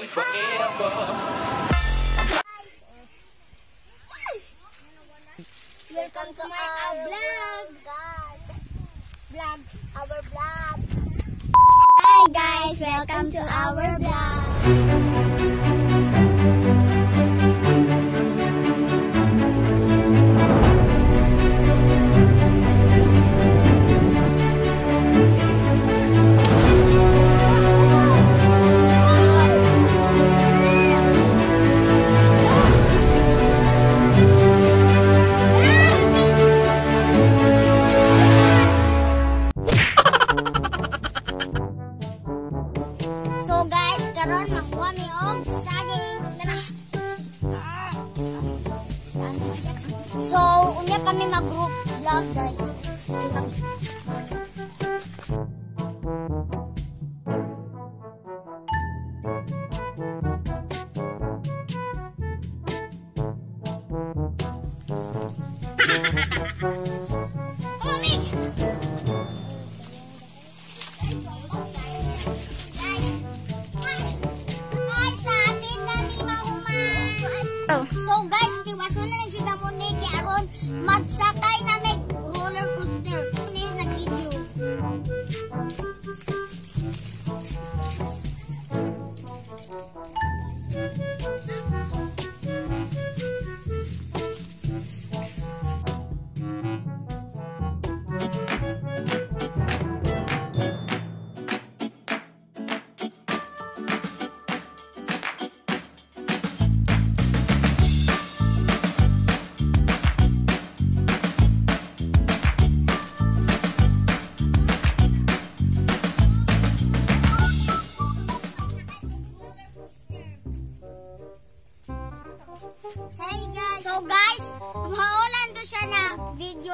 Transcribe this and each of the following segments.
stay forever. Welcome to our vlog. Vlog. Our vlog. Hi guys, welcome to our vlog. Oh. So guys, tiwaso na lang siya mo ni aron magsakay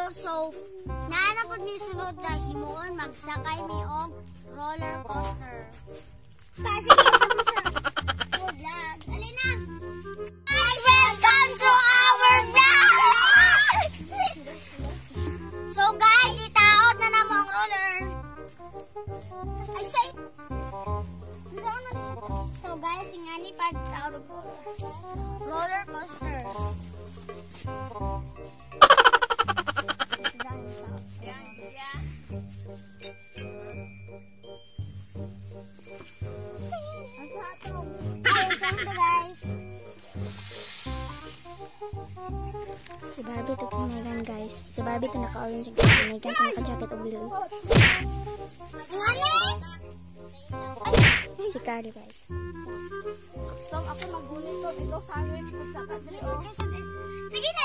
video so naana po ni sunod na himuon magsakay mi og roller coaster. Kasi sa vlog. Dali na! Barbie ito si Megan guys. Si Barbie ito naka-orange guys. Si Megan ito naka-jacket o blue. Si Carly guys. Sige na.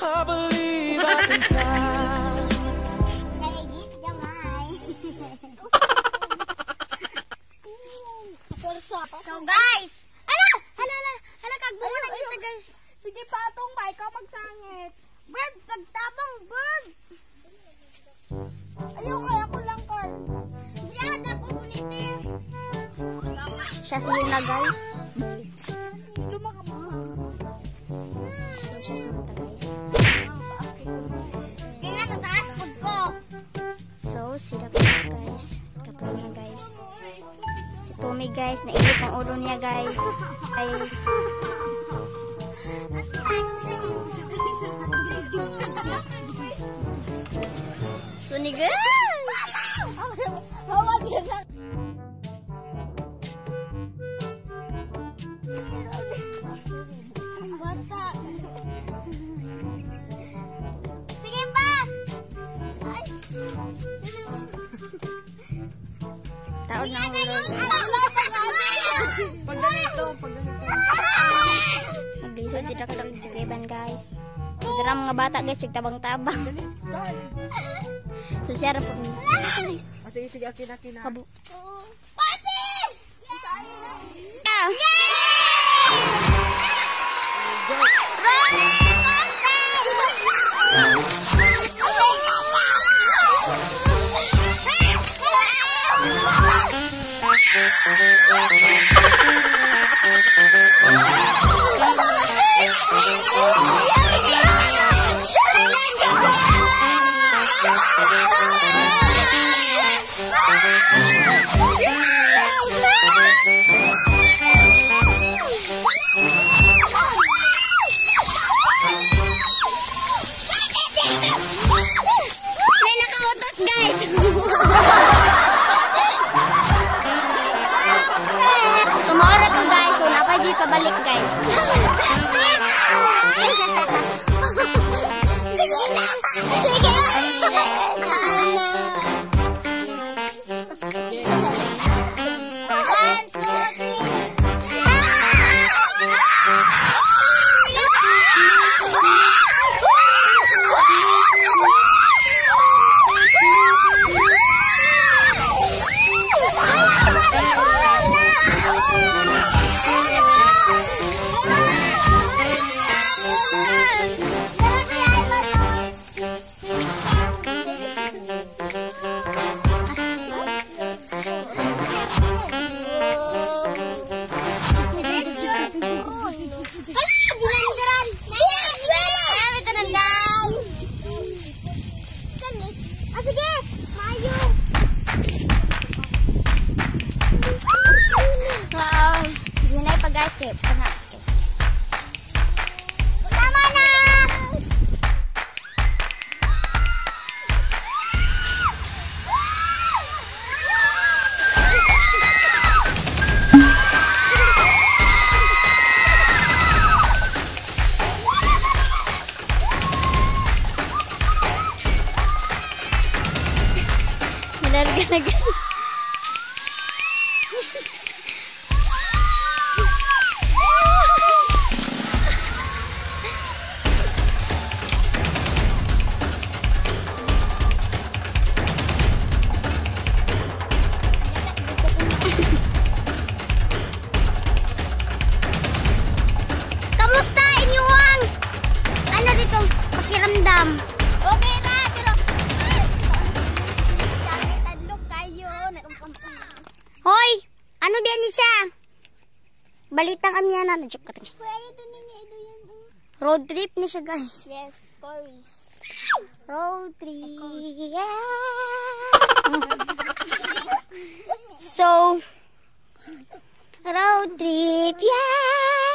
I believe I can fly. So guys, ala, ala, ala, ala kagbunga ng isa guys. Sige patong pa, ikaw magsangit. Bird, pagtabang bird. Ayaw kaya ko lang, Carl. Brad, ako munitin. Siya si Yuna guys. Tuma ka mga. So siya si Mata guys. Kaya guys. Nainit ang ulo niya guys. Guys. Tony guys. Hawa din na. Bata. Sige pa. Ay. Taon na ang ulo Dr. Chikiban guys. Sigara mga bata guys. Sigtabang-tabang. Carl. So siya rin po. Ah, sige, sige, akin, akin na. Kabu. Pati! Ah. Pakiramdam? Okay na pero tadlok kayo. Hoy! Ano biyan ni siya? Balita kami yan. Ano, joke ka tayo. Kuya ito ninyo ito yan. oh. Road trip ni siya guys. Yes, course. Road trip. so, road trip. Yeah!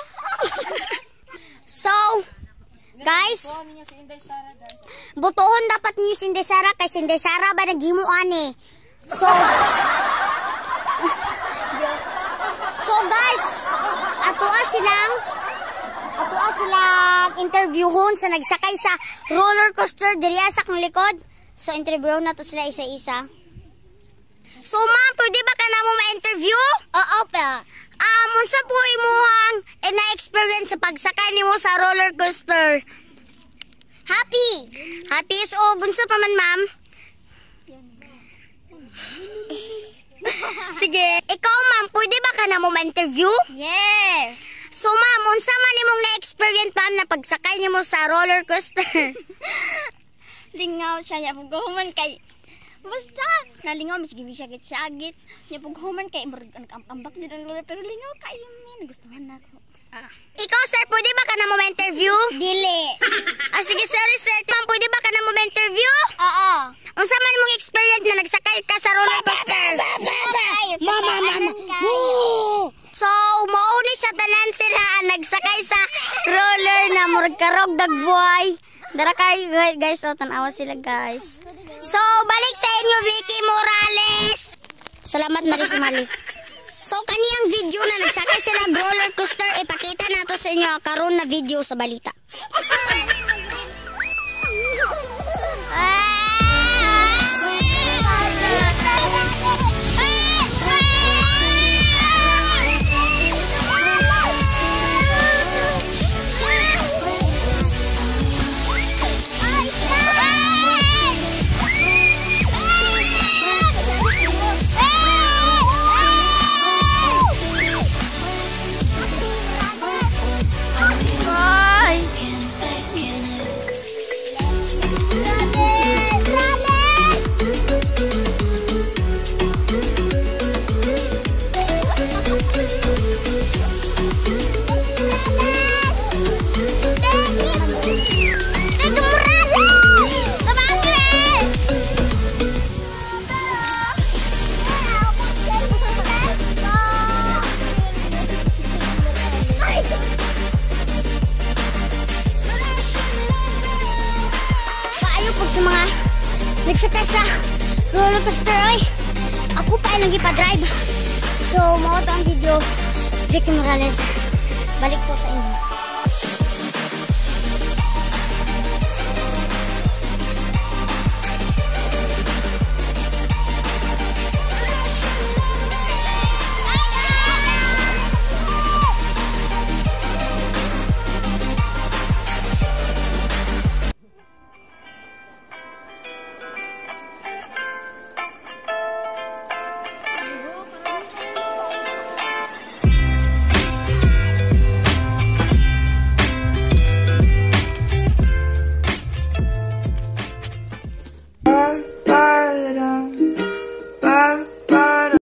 so, guys, butuhon dapat niyo si Inday Sara kay si Inday Sara ba naghimo ani. So, so guys, atoa silang atoa silang interviewhon sa nagsakay sa roller coaster diri sa akong likod. So, interviewon na to sila isa-isa. So, ma'am, pwede ba ka na mo ma-interview? Oo pa. Ah, unsa po imuhang eh, na-experience sa pagsakay nimo sa roller coaster? Happy. Happy is o gunsa pa man, ma'am? Sige. Ikaw, ma'am, pwede ba ka na mo ma-interview? Yes. So, ma'am, unsa man imong na-experience, ma'am, na pagsakay nimo sa roller coaster? Lingaw siya niya paghuman kay Basta, nalingaw, mas gibi siya git agit. Niya paghuman kay, murag ang ambak din ang lura, pero lingaw kayo, min. Gustuhan na ako. Ah. Ikaw, sir, pwede ba ka na mo ma-interview? Dili. Ah, sige, sorry, sir. Ma'am, pwede ba ka na mo ma-interview? Oo. Unsa man imong experience na nagsakay ka sa roller coaster? Mama, mama. So, mauni siya tanan sila ang nagsakay sa roller na murag karog dagboy. Dara kay guys, oh, tanawa sila guys. So, balik sa inyo Vicky Morales. Salamat Maris Sumali. So, kaniyang video na nagsakay sila roller coaster, ipakita nato sa inyo karon na video sa balita. Vicky Morales. Balik po sa inyo.